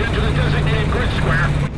attention to the designated grid square.